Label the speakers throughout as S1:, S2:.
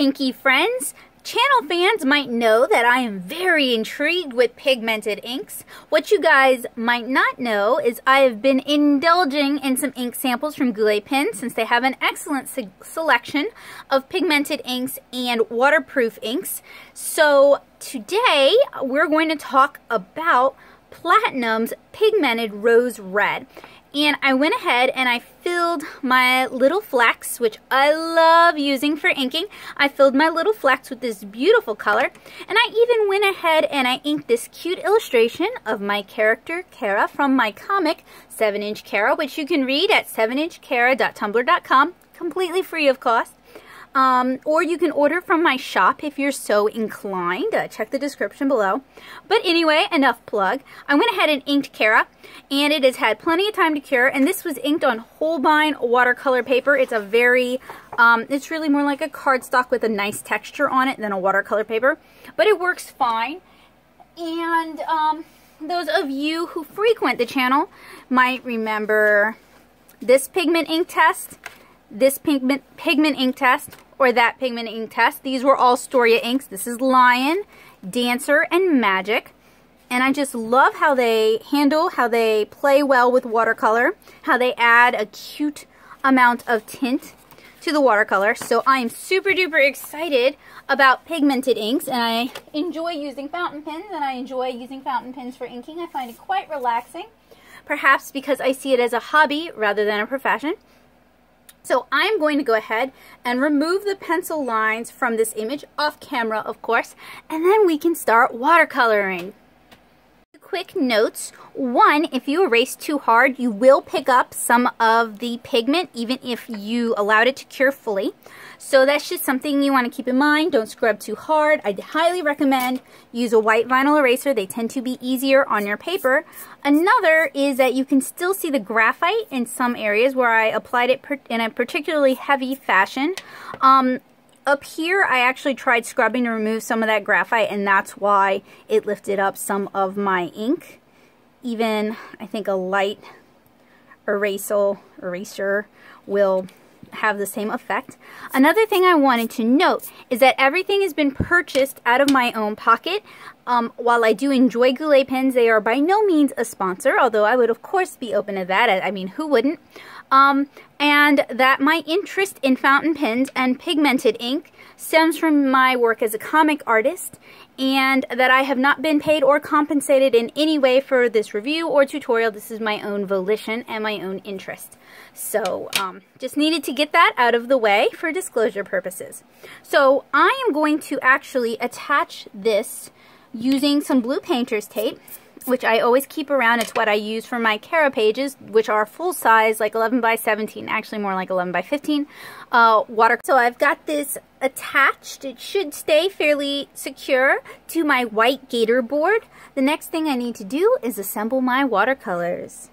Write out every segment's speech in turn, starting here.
S1: inky friends. Channel fans might know that I am very intrigued with pigmented inks. What you guys might not know is I have been indulging in some ink samples from Goulet Pens since they have an excellent se selection of pigmented inks and waterproof inks. So today we're going to talk about Platinum's Pigmented Rose Red. And I went ahead and I filled my little Flex, which I love using for inking. I filled my little Flex with this beautiful color. And I even went ahead and I inked this cute illustration of my character, Kara, from my comic, 7-Inch Kara, which you can read at 7inchkara.tumblr.com, completely free of cost. Um, or you can order from my shop if you're so inclined. Uh, check the description below. But anyway, enough plug. I went ahead and inked Kara, and it has had plenty of time to cure. And this was inked on Holbein watercolor paper. It's a very, um, it's really more like a cardstock with a nice texture on it than a watercolor paper. But it works fine. And um, those of you who frequent the channel might remember this pigment ink test this pigment, pigment ink test or that pigment ink test. These were all Storia inks. This is Lion, Dancer, and Magic. And I just love how they handle, how they play well with watercolor, how they add a cute amount of tint to the watercolor. So I am super duper excited about pigmented inks and I enjoy using fountain pens and I enjoy using fountain pens for inking. I find it quite relaxing, perhaps because I see it as a hobby rather than a profession. So I'm going to go ahead and remove the pencil lines from this image off camera, of course, and then we can start watercoloring. Quick notes. One, if you erase too hard, you will pick up some of the pigment even if you allowed it to cure fully. So that's just something you want to keep in mind. Don't scrub too hard. I highly recommend use a white vinyl eraser. They tend to be easier on your paper. Another is that you can still see the graphite in some areas where I applied it in a particularly heavy fashion. Um, up here, I actually tried scrubbing to remove some of that graphite, and that's why it lifted up some of my ink. Even, I think a light eraser, eraser will have the same effect. Another thing I wanted to note is that everything has been purchased out of my own pocket. Um, while I do enjoy Goulet pens, they are by no means a sponsor, although I would of course be open to that. I mean, who wouldn't? Um, and that my interest in fountain pens and pigmented ink stems from my work as a comic artist and that I have not been paid or compensated in any way for this review or tutorial. This is my own volition and my own interest. So um, just needed to get that out of the way for disclosure purposes. So I am going to actually attach this using some blue painter's tape which I always keep around. It's what I use for my Kara pages, which are full size, like 11 by 17, actually more like 11 by 15 uh, water. So I've got this attached. It should stay fairly secure to my white gator board. The next thing I need to do is assemble my watercolors.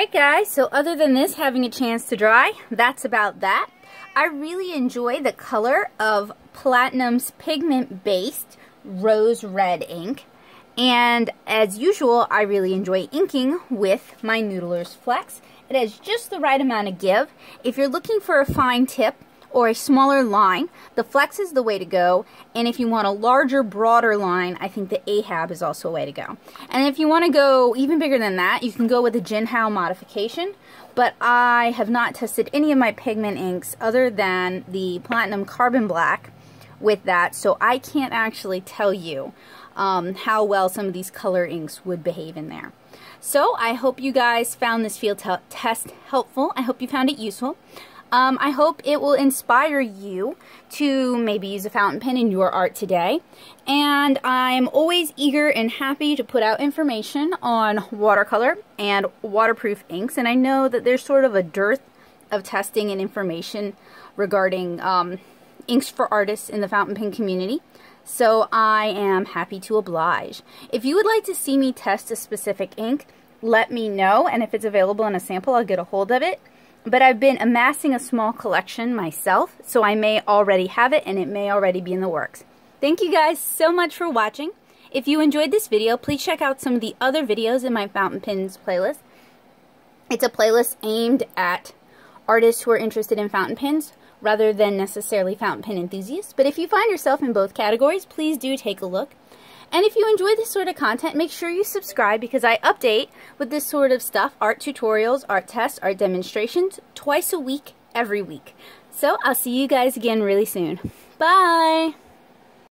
S1: Alright guys, so other than this having a chance to dry, that's about that. I really enjoy the color of Platinum's pigment-based rose red ink. And as usual, I really enjoy inking with my Noodler's Flex. It has just the right amount of give. If you're looking for a fine tip or a smaller line, the Flex is the way to go. And if you want a larger, broader line, I think the Ahab is also a way to go. And if you want to go even bigger than that, you can go with the Jinhao modification. But I have not tested any of my pigment inks other than the Platinum Carbon Black with that, so I can't actually tell you um, how well some of these color inks would behave in there. So I hope you guys found this field test helpful. I hope you found it useful. Um, I hope it will inspire you to maybe use a fountain pen in your art today. And I'm always eager and happy to put out information on watercolor and waterproof inks. And I know that there's sort of a dearth of testing and information regarding um, inks for artists in the fountain pen community. So I am happy to oblige. If you would like to see me test a specific ink, let me know. And if it's available in a sample, I'll get a hold of it. But I've been amassing a small collection myself, so I may already have it and it may already be in the works. Thank you guys so much for watching. If you enjoyed this video, please check out some of the other videos in my Fountain Pens playlist. It's a playlist aimed at artists who are interested in fountain pens rather than necessarily fountain pen enthusiasts. But if you find yourself in both categories, please do take a look. And if you enjoy this sort of content, make sure you subscribe because I update with this sort of stuff, art tutorials, art tests, art demonstrations, twice a week, every week. So I'll see you guys again really soon. Bye!